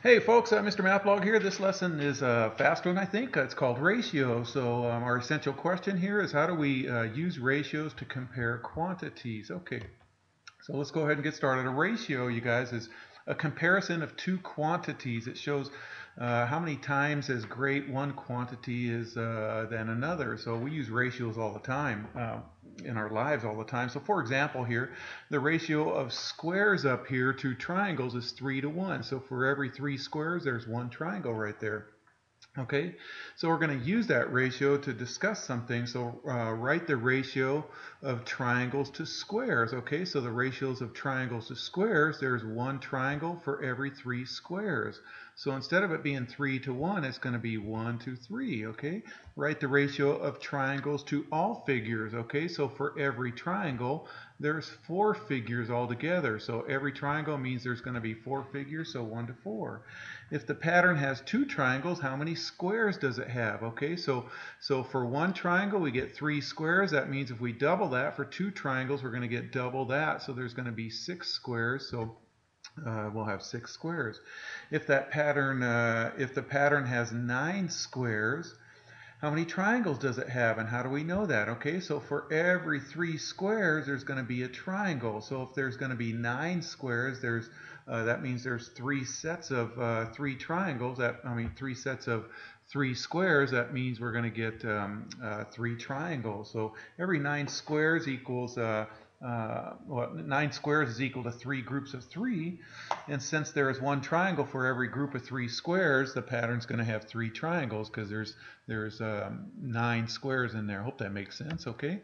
Hey folks, uh, Mr. Mathblog here. This lesson is a fast one, I think. Uh, it's called ratio. So um, our essential question here is how do we uh, use ratios to compare quantities? Okay, so let's go ahead and get started. A ratio, you guys, is a comparison of two quantities. It shows uh, how many times as great one quantity is uh, than another. So we use ratios all the time uh, in our lives all the time. So for example here, the ratio of squares up here to triangles is 3 to 1. So for every 3 squares, there's one triangle right there. Okay, so we're going to use that ratio to discuss something. So uh, write the ratio of triangles to squares. Okay, so the ratios of triangles to squares, there's one triangle for every three squares. So instead of it being 3 to 1, it's going to be 1 to 3, okay? Write the ratio of triangles to all figures, okay? So for every triangle, there's four figures altogether. So every triangle means there's going to be four figures, so 1 to 4. If the pattern has two triangles, how many squares does it have? Okay, so, so for one triangle, we get three squares. That means if we double that for two triangles, we're going to get double that. So there's going to be six squares. So uh, we'll have six squares. If that pattern, uh, if the pattern has nine squares, how many triangles does it have and how do we know that? Okay, so for every three squares there's going to be a triangle. So if there's going to be nine squares, there's uh, that means there's three sets of uh, three triangles. That I mean three sets of three squares. That means we're going to get um, uh, three triangles. So every nine squares equals uh, well, 9 squares is equal to 3 groups of 3. And since there is one triangle for every group of 3 squares, the pattern's going to have 3 triangles because there's there's um, 9 squares in there. I Hope that makes sense, okay?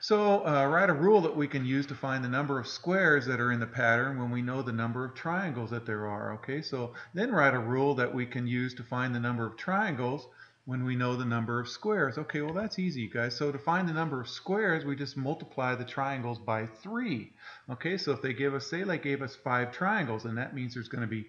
So uh, write a rule that we can use to find the number of squares that are in the pattern when we know the number of triangles that there are, okay? So then write a rule that we can use to find the number of triangles when we know the number of squares. Okay, well that's easy, guys. So to find the number of squares, we just multiply the triangles by 3. Okay, so if they give us, say they gave us 5 triangles, and that means there's going to be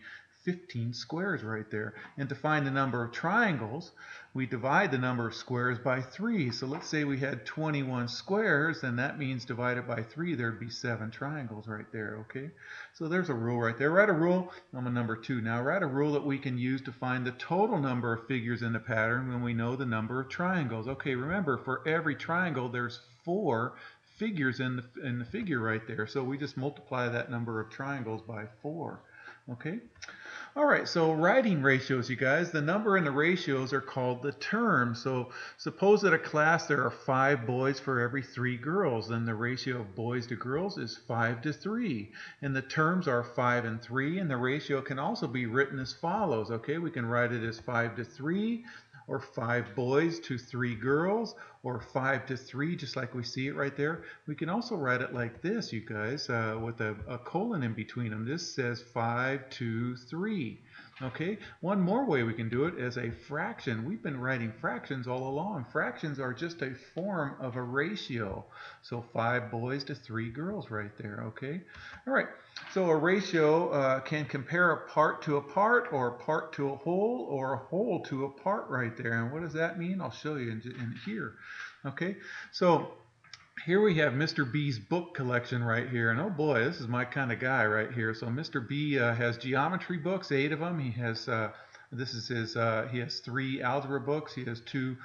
15 squares right there. And to find the number of triangles, we divide the number of squares by 3. So let's say we had 21 squares, then that means divided by 3, there'd be 7 triangles right there, okay? So there's a rule right there. Write a rule, I'm a number 2 now, write a rule that we can use to find the total number of figures in the pattern when we know the number of triangles. Okay, remember, for every triangle, there's 4 figures in the, in the figure right there. So we just multiply that number of triangles by 4. Okay? All right, so writing ratios, you guys, the number and the ratios are called the terms. So suppose at a class there are five boys for every three girls. Then the ratio of boys to girls is five to three. And the terms are five and three, and the ratio can also be written as follows. Okay, we can write it as five to three, or five boys to three girls, or five to three, just like we see it right there. We can also write it like this, you guys, uh, with a, a colon in between them. This says five to three. Okay, one more way we can do it is a fraction. We've been writing fractions all along. Fractions are just a form of a ratio. So five boys to three girls right there, okay? All right, so a ratio uh, can compare a part to a part or a part to a whole or a whole to a part right there. And what does that mean? I'll show you in, in here. Okay, so here we have Mr. B's book collection right here. And oh boy, this is my kind of guy right here. So Mr. B uh, has geometry books, eight of them. He has, uh, this is his, uh, he has three algebra books. He has two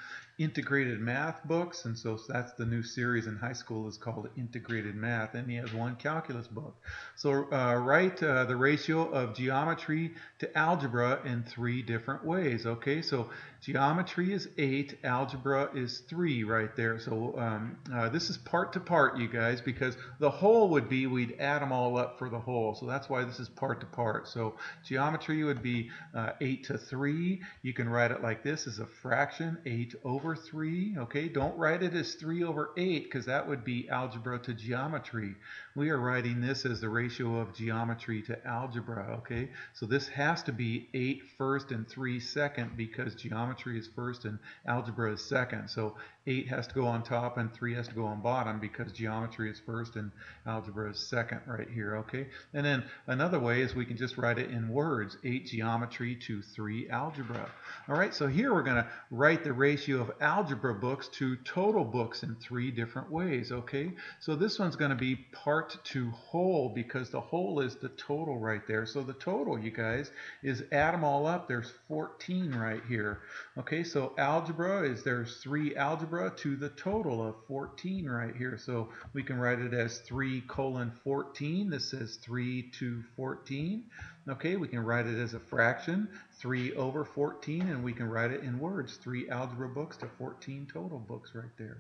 integrated math books, and so that's the new series in high school is called integrated math, and he has one calculus book. So uh, write uh, the ratio of geometry to algebra in three different ways. Okay, so geometry is 8, algebra is 3 right there. So um, uh, this is part to part, you guys, because the whole would be we'd add them all up for the whole. So that's why this is part to part. So geometry would be uh, 8 to 3. You can write it like this as a fraction, 8 over over 3, okay? Don't write it as 3 over 8 because that would be algebra to geometry. We are writing this as the ratio of geometry to algebra, okay? So this has to be 8 first and 3 second because geometry is first and algebra is second. So 8 has to go on top and 3 has to go on bottom because geometry is first and algebra is second right here, okay? And then another way is we can just write it in words, 8 geometry to 3 algebra. All right, so here we're going to write the ratio of algebra books to total books in three different ways, okay? So this one's going to be part to whole because the whole is the total right there. So the total, you guys, is add them all up. There's 14 right here. Okay, so algebra is there's three algebra to the total of 14 right here. So we can write it as 3 colon 14. This says 3 to 14. Okay, we can write it as a fraction, 3 over 14, and we can write it in words, 3 algebra books to 14 total books right there.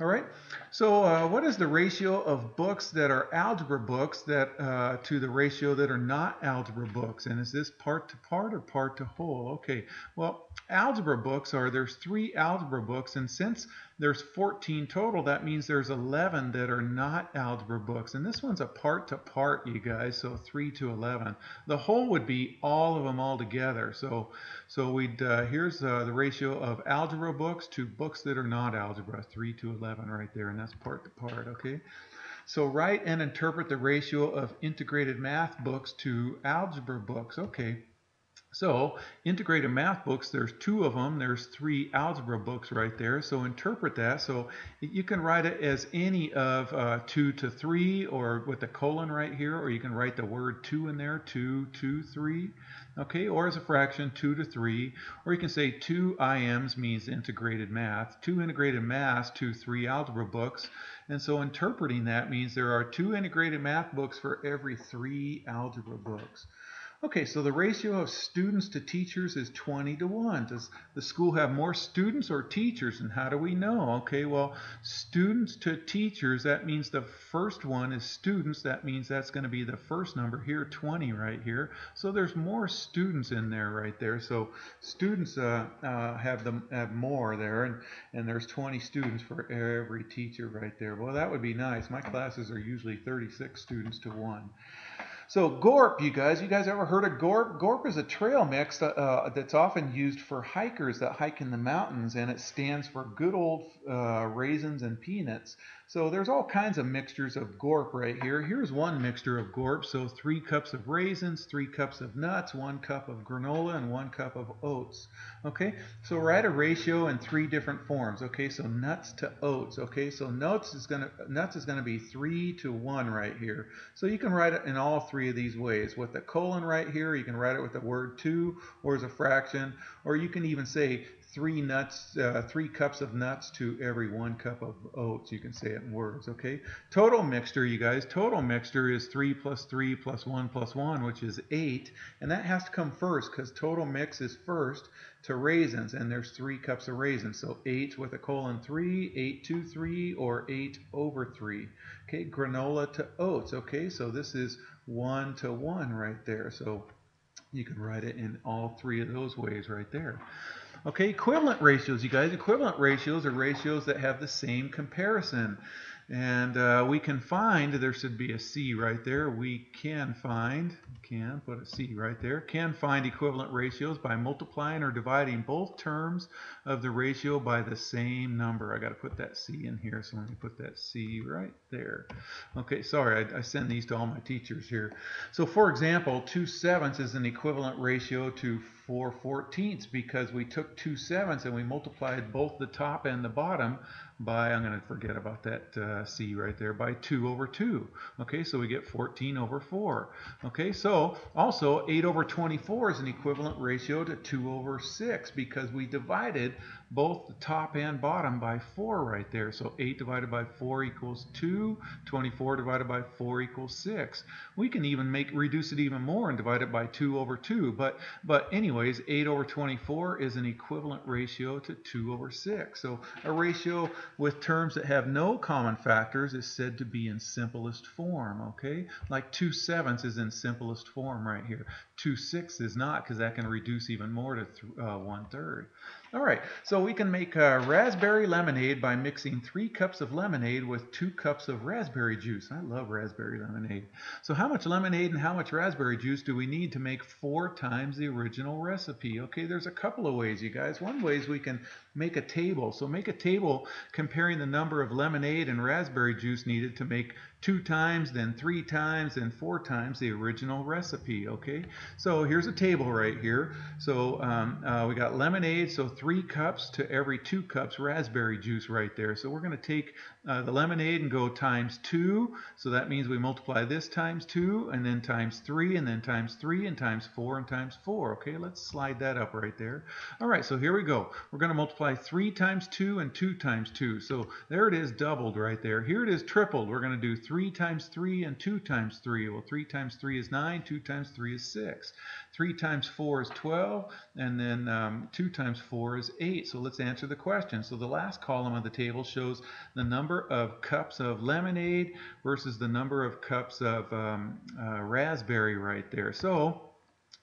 All right, so uh, what is the ratio of books that are algebra books that uh, to the ratio that are not algebra books? And is this part to part or part to whole? Okay, well, algebra books are, there's three algebra books, and since there's 14 total, that means there's 11 that are not algebra books. And this one's a part to part, you guys, so 3 to 11. The whole would be all of them all together. So, so we'd, uh, here's uh, the ratio of algebra books to books that are not algebra, 3 to 11 right there, and that's part to part, okay? So write and interpret the ratio of integrated math books to algebra books. Okay, so integrated math books, there's two of them. There's three algebra books right there. So interpret that. So you can write it as any of uh, 2 to 3 or with a colon right here, or you can write the word 2 in there, 2, 2, 3. Okay, or as a fraction, 2 to 3. Or you can say 2 IMs means integrated math. 2 integrated math to 3 algebra books. And so interpreting that means there are two integrated math books for every three algebra books. Okay, so the ratio of students to teachers is 20 to 1. Does the school have more students or teachers? And how do we know? Okay, well, students to teachers, that means the first one is students. That means that's going to be the first number here, 20 right here. So there's more students in there right there. So students uh, uh, have, them, have more there, and, and there's 20 students for every teacher right there. Well, that would be nice. My classes are usually 36 students to 1. So gorp, you guys, you guys ever heard of gorp? Gorp is a trail mix that, uh, that's often used for hikers that hike in the mountains, and it stands for good old uh, raisins and peanuts. So there's all kinds of mixtures of gorp right here. Here's one mixture of gorp. So three cups of raisins, three cups of nuts, one cup of granola, and one cup of oats. Okay, so write a ratio in three different forms. Okay, so nuts to oats. Okay, so nuts is gonna nuts is gonna be three to one right here. So you can write it in all three of these ways. With the colon right here, you can write it with the word two or as a fraction, or you can even say three nuts, uh, three cups of nuts to every one cup of oats. You can say it in words, okay? Total mixture, you guys, total mixture is 3 plus 3 plus 1 plus 1, which is 8. And that has to come first because total mix is first to raisins. And there's 3 cups of raisins. So 8 with a colon 3, 8 to 3, or 8 over 3. Okay, granola to oats. Okay, so this is 1 to 1 right there. So you can write it in all three of those ways right there. Okay, equivalent ratios, you guys. Equivalent ratios are ratios that have the same comparison. And uh, we can find, there should be a C right there, we can find, can put a C right there, can find equivalent ratios by multiplying or dividing both terms of the ratio by the same number. I got to put that C in here, so let me put that C right there. Okay, sorry, I, I send these to all my teachers here. So for example, 2 sevenths is an equivalent ratio to 4 fourteenths because we took 2 sevenths and we multiplied both the top and the bottom by, I'm going to forget about that uh, C right there, by 2 over 2. Okay, so we get 14 over 4. Okay, so also 8 over 24 is an equivalent ratio to 2 over 6 because we divided both the top and bottom by 4 right there. So 8 divided by 4 equals 2, 24 divided by 4 equals 6. We can even make reduce it even more and divide it by 2 over 2. But, but anyways, 8 over 24 is an equivalent ratio to 2 over 6. So a ratio with terms that have no common factors is said to be in simplest form, okay? Like 2 sevenths is in simplest form right here. 2 sixths is not because that can reduce even more to uh, 1 third. All right, so we can make uh, raspberry lemonade by mixing three cups of lemonade with two cups of raspberry juice. I love raspberry lemonade. So how much lemonade and how much raspberry juice do we need to make four times the original recipe? Okay, there's a couple of ways, you guys. One way is we can make a table. So make a table comparing the number of lemonade and raspberry juice needed to make two times, then three times, then four times the original recipe, okay? So here's a table right here. So um, uh, we got lemonade, so three cups to every two cups raspberry juice right there. So we're going to take uh, the lemonade and go times two. So that means we multiply this times two, and then times three, and then times three, and times four, and times four. Okay, let's slide that up right there. All right, so here we go. We're going to multiply three times two and two times two. So there it is doubled right there. Here it is tripled. We're going to do three times three and two times three. Well, three times three is nine, two times three is six. Three times four is 12, and then um, two times four is eight. So let's answer the question. So the last column of the table shows the number of cups of lemonade versus the number of cups of um, uh, raspberry right there. So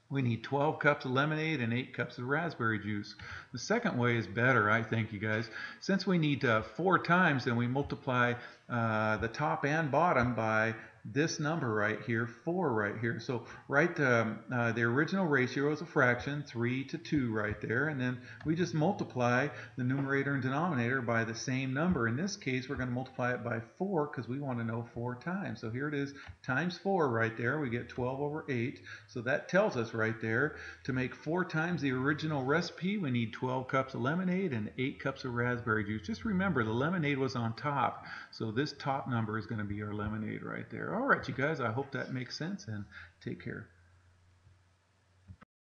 we need 12 cups of lemonade and 8 cups of raspberry juice. The second way is better, I think, you guys. Since we need uh, four times, then we multiply uh, the top and bottom by this number right here, 4 right here. So write um, uh, the original ratio as a fraction, 3 to 2 right there, and then we just multiply the numerator and denominator by the same number. In this case, we're going to multiply it by 4 because we want to know 4 times. So here it is, times 4 right there. We get 12 over 8. So that tells us right there, to make 4 times the original recipe, we need 12 cups of lemonade and 8 cups of raspberry juice. Just remember, the lemonade was on top, so this top number is going to be our lemonade right there. All right, you guys, I hope that makes sense, and take care.